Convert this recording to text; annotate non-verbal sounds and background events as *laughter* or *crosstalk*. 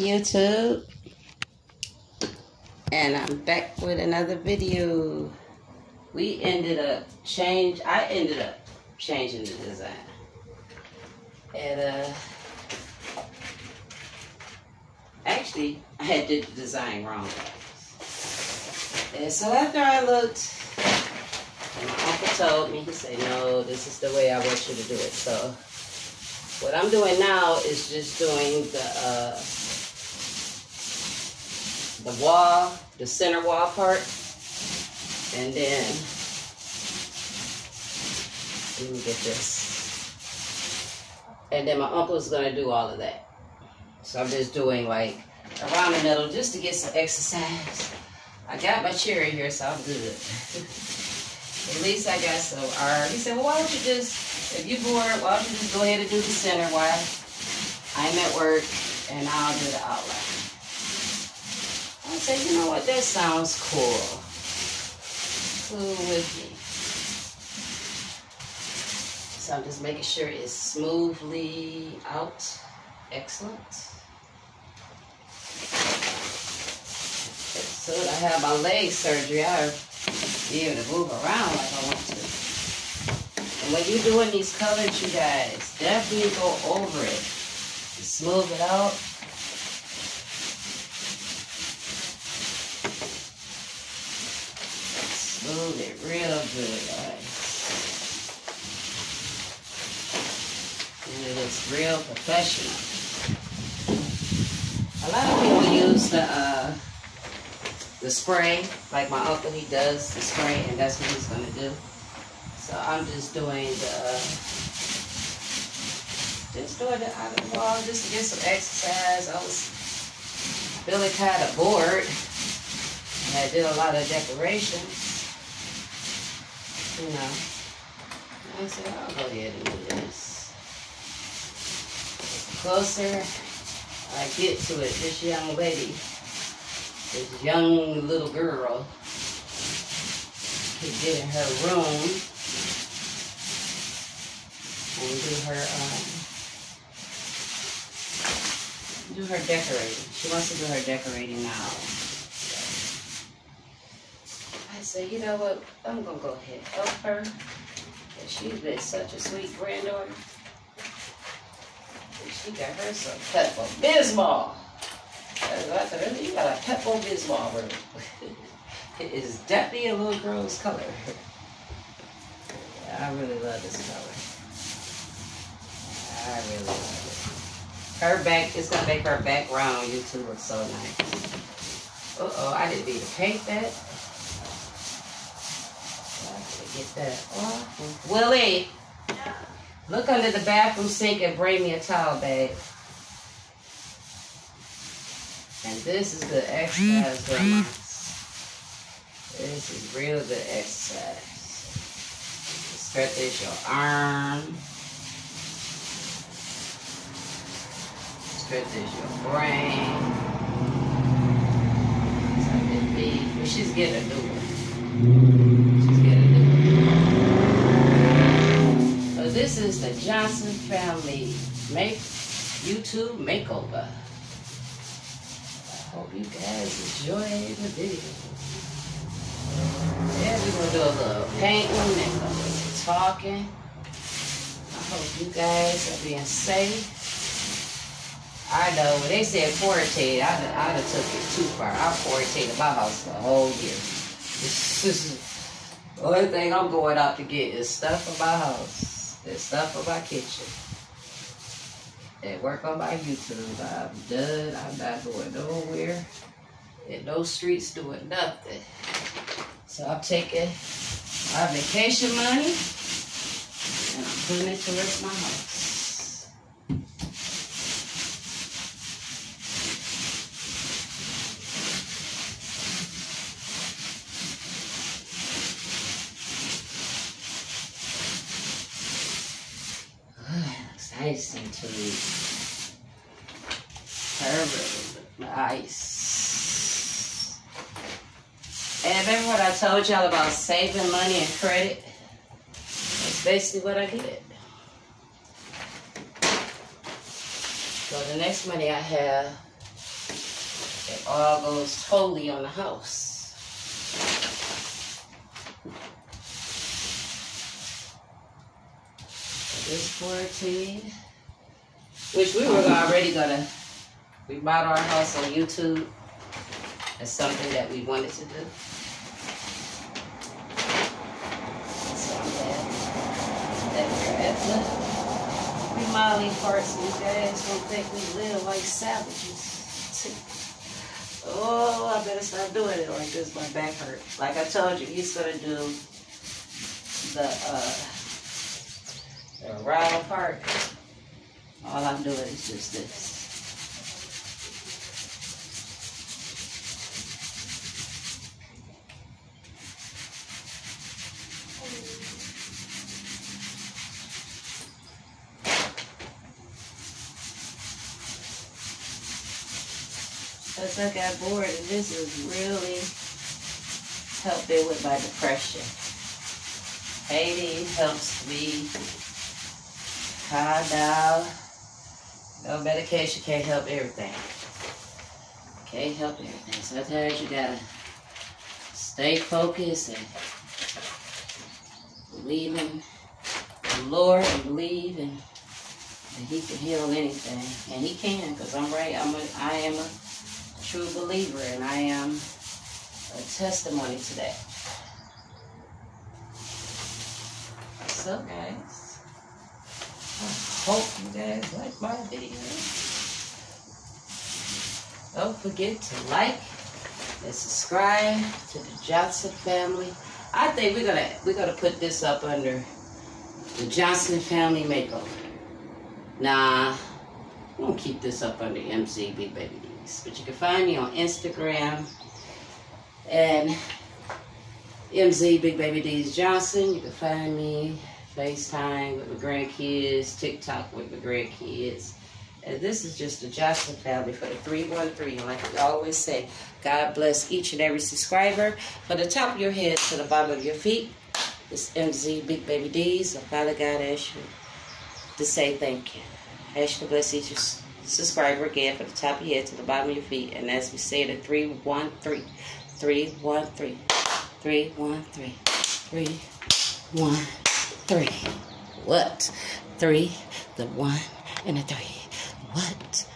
YouTube. And I'm back with another video. We ended up change. I ended up changing the design. And uh, actually, I had did the design wrong. And so after I looked, and my uncle told me, he said, "No, this is the way I want you to do it." So what I'm doing now is just doing the uh, the wall, the center wall part, and then let me get this. And then my uncle's gonna do all of that. So I'm just doing like around the middle just to get some exercise. I got my chair in here, so I'm good. *laughs* At least I got some arm. He said, well, why don't you just if you're bored, why don't you just go ahead and do the center while I'm at work and I'll do the outline. Said, you know what, that sounds cool. Cool with me. So I'm just making sure it's smoothly out. Excellent. So that I have my leg surgery. I'll be able to move around like I want to And when you're doing these colors, you guys, definitely go over it. Smooth it out. Smooth it real good, guys. And it looks real professional. A lot of people use the uh, the spray, like my uncle, he does the spray, and that's what he's going to do. So I'm just doing the, just doing the out of the wall just to get some exercise. I was feeling kind of bored. And I did a lot of decorations. You know. I said, I'll go ahead and do this. The closer I get to it, this young lady, this young little girl, could get in her room and do her um, do her decorating. She wants to do her decorating now. Said, you know what? I'm gonna go ahead and help her. She's been such a sweet granddaughter. She got her some Pepto Bismol. I said, you got a Pepto Bismol room. *laughs* it is definitely a little girl's color. I really love this color. I really love it. Her back, it's gonna make her background YouTube look so nice. Uh-oh, I didn't need to paint that. Get that off. Willie, look under the bathroom sink and bring me a towel bag. And this is the exercise. This is real good exercise. Stretch your arm. Stretches your brain. She's getting a new one. She's getting a new one. So this is the Johnson family make YouTube makeover. I hope you guys enjoy the video. Yeah, we're gonna do a little painting and a little talking. I hope you guys are being safe. I know. When they said quarantine, I'd, I'd have took it too far. I quarantined my house a whole year. The *laughs* only thing I'm going out to get is stuff for my house. And stuff for my kitchen. And work on my YouTube. I'm done. I'm not going nowhere. And no streets doing nothing. So I'm taking my vacation money and I'm putting it towards my house. Nice and to nice. And remember what I told y'all about saving money and credit? That's basically what I did. So the next money I have It all goes totally on the house. This 14, which we were already gonna, we bought our house on YouTube. It's something that we wanted to do. So I'm that we're at the remodeling parts. You guys don't think we live like savages. Oh, I better stop doing it like this. my back hurt. Like I told you, he's gonna do the uh the ride part. All I'm doing is just this. Because I got bored and this is really helping with my depression. Haiti helps me down. No medication can't help everything. Can't help everything. Sometimes you gotta stay focused and believe in the Lord and believe in that He can heal anything, and He can, because I'm right. I'm a, I am a true believer, and I am a testimony to that. So, guys, hope you guys like my video. Don't forget to like and subscribe to the Johnson family. I think we're gonna we're gonna put this up under the Johnson family makeover. Nah, I'm gonna keep this up under MZ Big Baby D's. But you can find me on Instagram and MZ Big Baby D's Johnson. You can find me FaceTime with my grandkids, TikTok with my grandkids. And this is just the Johnson family for the 313. And like we always say, God bless each and every subscriber. From the top of your head to the bottom of your feet, it's MZ Big Baby D's. So Father God asks you to say thank you. Ask you to bless each subscriber again from the top of your head to the bottom of your feet. And as we say the 313, 313, 313, 313. What? Three, the one, and the three. What?